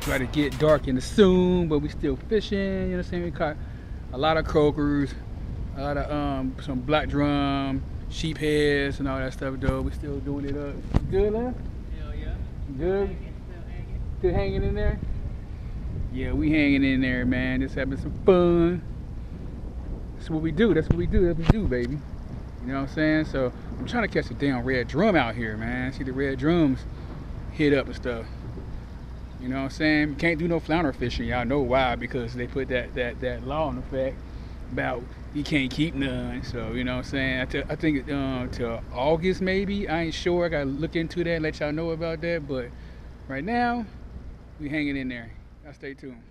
Try to get dark in the soon, but we still fishing. You know what I'm saying? We caught a lot of croakers, a lot of um some black drum, sheep heads, and all that stuff. Though we still doing it up. Good, man. Hell yeah. Good. Hanging, still hanging. Still hanging in there? Yeah, we hanging in there, man. Just having some fun. That's what we do. That's what we do. That's what we do, baby. You know what I'm saying? So I'm trying to catch a damn red drum out here, man. See the red drums hit up and stuff. You know what I'm saying? Can't do no flounder fishing. Y'all know why? Because they put that that that law in effect about you can't keep none. So you know what I'm saying? I, t- I think uh, till August maybe. I ain't sure. I gotta look into that. And let y'all know about that. But right now, we hanging in there. Y'all stay tuned.